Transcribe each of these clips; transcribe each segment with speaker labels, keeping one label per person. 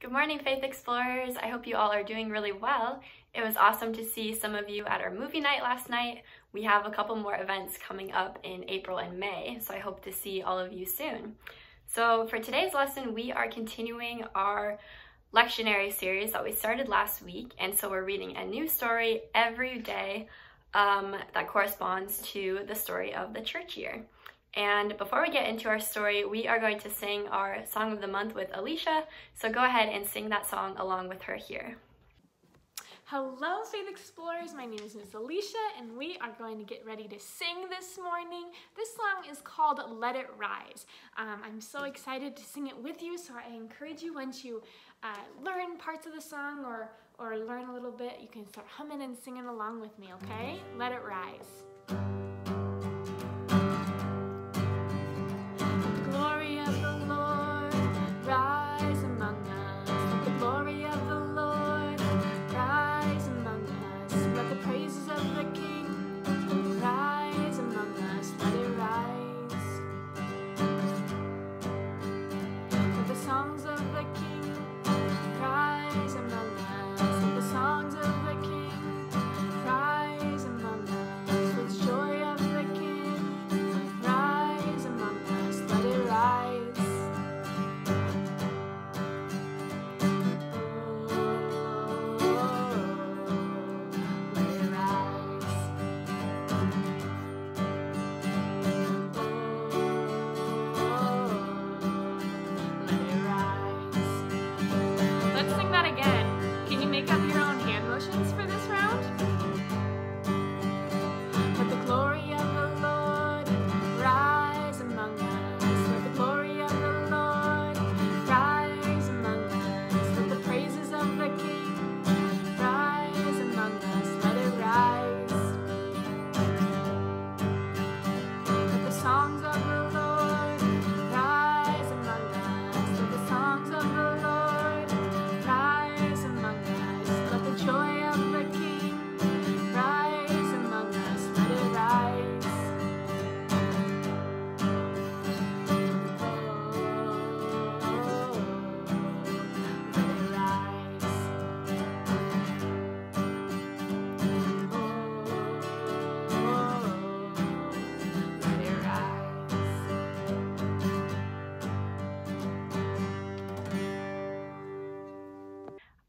Speaker 1: Good morning, Faith Explorers. I hope you all are doing really well. It was awesome to see some of you at our movie night last night. We have a couple more events coming up in April and May, so I hope to see all of you soon. So for today's lesson, we are continuing our lectionary series that we started last week, and so we're reading a new story every day um, that corresponds to the story of the church year. And before we get into our story, we are going to sing our Song of the Month with Alicia. So go ahead and sing that song along with her here.
Speaker 2: Hello, Faith Explorers. My name is Miss Alicia, and we are going to get ready to sing this morning. This song is called Let It Rise. Um, I'm so excited to sing it with you, so I encourage you once you uh, learn parts of the song or, or learn a little bit, you can start humming and singing along with me, okay? Let it rise.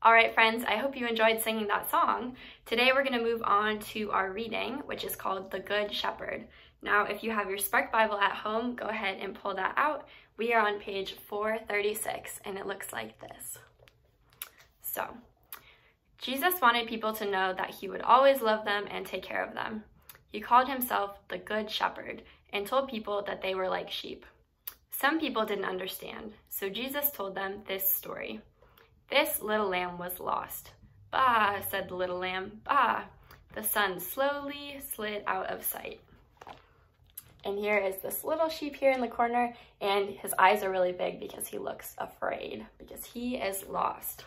Speaker 1: All right, friends, I hope you enjoyed singing that song. Today we're gonna move on to our reading, which is called The Good Shepherd. Now, if you have your Spark Bible at home, go ahead and pull that out. We are on page 436, and it looks like this. So, Jesus wanted people to know that he would always love them and take care of them. He called himself the Good Shepherd and told people that they were like sheep. Some people didn't understand, so Jesus told them this story. This little lamb was lost. Bah, said the little lamb, bah. The sun slowly slid out of sight. And here is this little sheep here in the corner, and his eyes are really big because he looks afraid, because he is lost.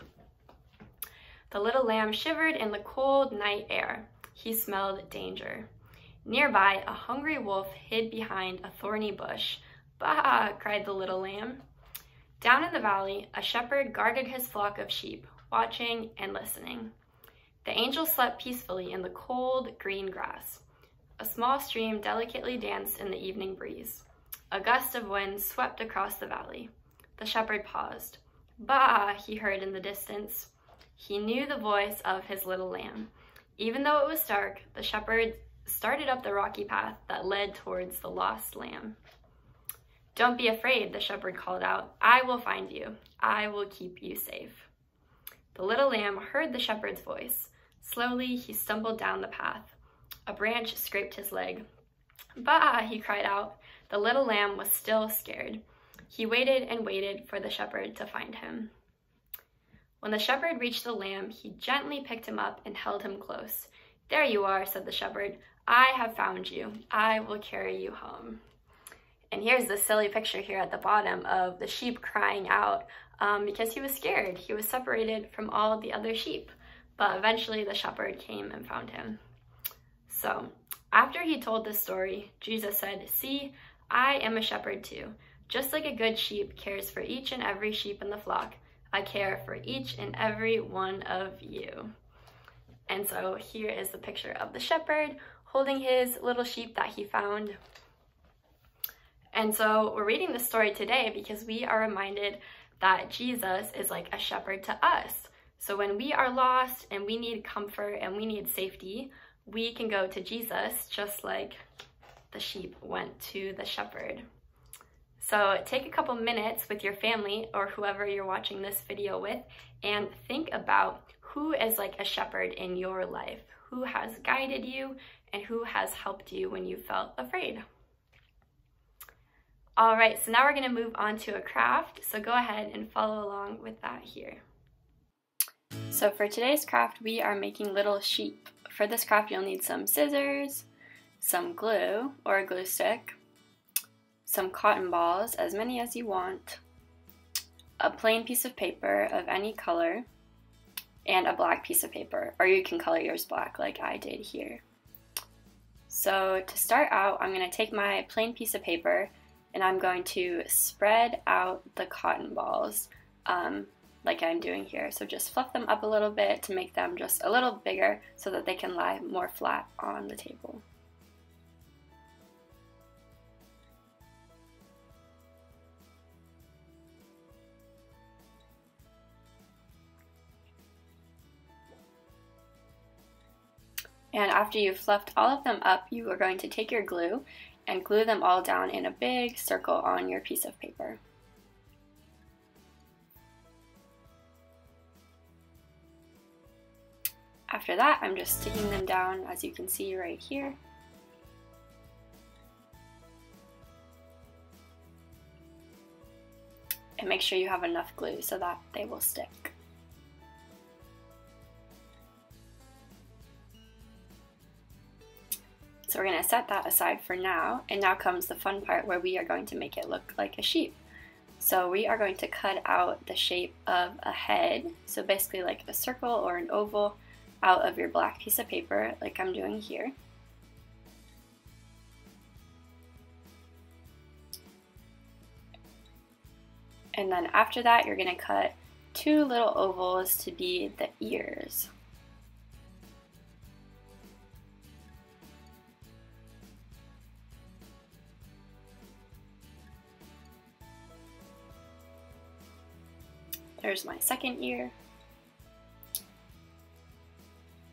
Speaker 1: The little lamb shivered in the cold night air. He smelled danger. Nearby, a hungry wolf hid behind a thorny bush. Bah, cried the little lamb. Down in the valley, a shepherd guarded his flock of sheep, watching and listening. The angel slept peacefully in the cold, green grass. A small stream delicately danced in the evening breeze. A gust of wind swept across the valley. The shepherd paused. Bah, he heard in the distance. He knew the voice of his little lamb. Even though it was dark, the shepherd started up the rocky path that led towards the lost lamb. Don't be afraid, the shepherd called out. I will find you. I will keep you safe. The little lamb heard the shepherd's voice. Slowly, he stumbled down the path. A branch scraped his leg. Bah, he cried out. The little lamb was still scared. He waited and waited for the shepherd to find him. When the shepherd reached the lamb, he gently picked him up and held him close. There you are, said the shepherd. I have found you. I will carry you home. And here's the silly picture here at the bottom of the sheep crying out um, because he was scared. He was separated from all the other sheep. But eventually the shepherd came and found him. So after he told this story, Jesus said, See, I am a shepherd too. Just like a good sheep cares for each and every sheep in the flock, I care for each and every one of you. And so here is the picture of the shepherd holding his little sheep that he found. And so we're reading this story today because we are reminded that Jesus is like a shepherd to us. So when we are lost and we need comfort and we need safety, we can go to Jesus just like the sheep went to the shepherd. So take a couple minutes with your family or whoever you're watching this video with and think about who is like a shepherd in your life, who has guided you and who has helped you when you felt afraid. All right, so now we're gonna move on to a craft. So go ahead and follow along with that here. So for today's craft, we are making little sheep. For this craft, you'll need some scissors, some glue or a glue stick, some cotton balls, as many as you want, a plain piece of paper of any color, and a black piece of paper, or you can color yours black like I did here. So to start out, I'm going to take my plain piece of paper and I'm going to spread out the cotton balls um, like I'm doing here. So just fluff them up a little bit to make them just a little bigger so that they can lie more flat on the table. And after you've fluffed all of them up, you are going to take your glue and glue them all down in a big circle on your piece of paper. After that, I'm just sticking them down as you can see right here. And make sure you have enough glue so that they will stick. So we're going to set that aside for now, and now comes the fun part where we are going to make it look like a sheep. So we are going to cut out the shape of a head, so basically like a circle or an oval out of your black piece of paper like I'm doing here. And then after that, you're going to cut two little ovals to be the ears. There's my second ear.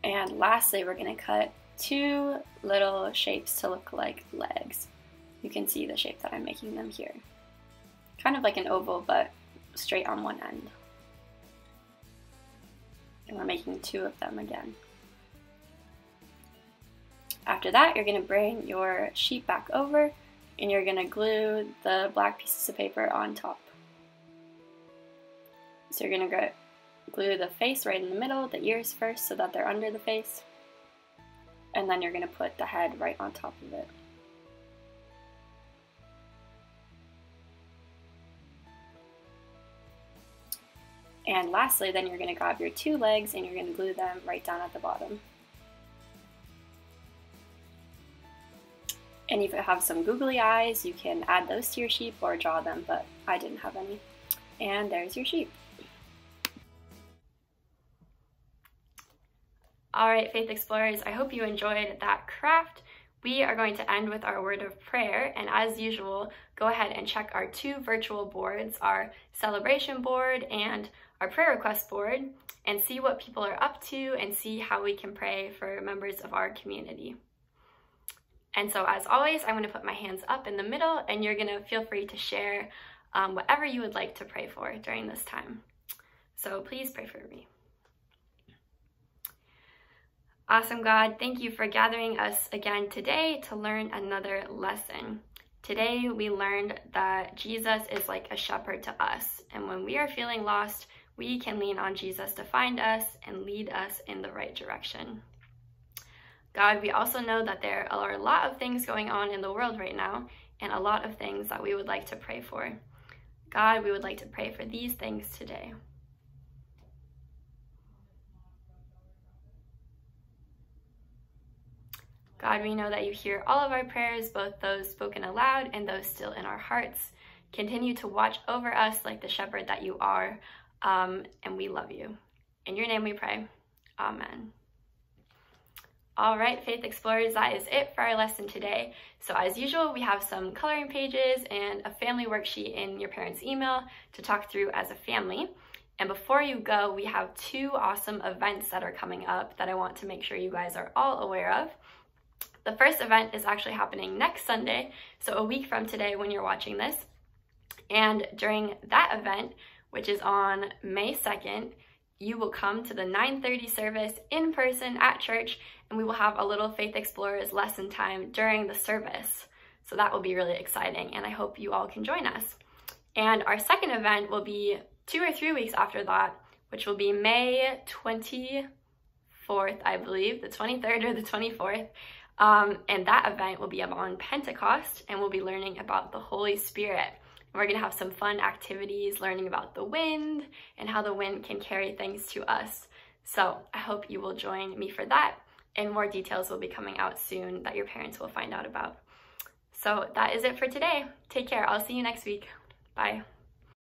Speaker 1: And lastly, we're gonna cut two little shapes to look like legs. You can see the shape that I'm making them here. Kind of like an oval, but straight on one end. And we're making two of them again. After that, you're gonna bring your sheet back over and you're gonna glue the black pieces of paper on top. So you're going to go glue the face right in the middle, the ears first so that they're under the face. And then you're going to put the head right on top of it. And lastly, then you're going to grab your two legs and you're going to glue them right down at the bottom. And if you have some googly eyes, you can add those to your sheep or draw them, but I didn't have any. And there's your sheep. All right, Faith Explorers, I hope you enjoyed that craft. We are going to end with our word of prayer, and as usual, go ahead and check our two virtual boards, our celebration board and our prayer request board, and see what people are up to and see how we can pray for members of our community. And so as always, I'm gonna put my hands up in the middle and you're gonna feel free to share um, whatever you would like to pray for during this time. So please pray for me. Awesome God, thank you for gathering us again today to learn another lesson. Today we learned that Jesus is like a shepherd to us, and when we are feeling lost, we can lean on Jesus to find us and lead us in the right direction. God, we also know that there are a lot of things going on in the world right now, and a lot of things that we would like to pray for. God, we would like to pray for these things today. God, we know that you hear all of our prayers, both those spoken aloud and those still in our hearts. Continue to watch over us like the shepherd that you are, Um, and we love you. In your name we pray. Amen. All right, Faith Explorers, that is it for our lesson today. So as usual, we have some coloring pages and a family worksheet in your parents' email to talk through as a family. And before you go, we have two awesome events that are coming up that I want to make sure you guys are all aware of. The first event is actually happening next Sunday, so a week from today when you're watching this. And during that event, which is on May 2nd, you will come to the 9:30 service in person at church and we will have a little Faith Explorers lesson time during the service. So that will be really exciting and I hope you all can join us. And our second event will be 2 or 3 weeks after that, which will be May 24th, I believe, the 23rd or the 24th. Um, and that event will be on Pentecost and we'll be learning about the Holy Spirit. We're gonna have some fun activities learning about the wind and how the wind can carry things to us. So I hope you will join me for that and more details will be coming out soon that your parents will find out about. So that is it for today. Take care. I'll see you next week. Bye.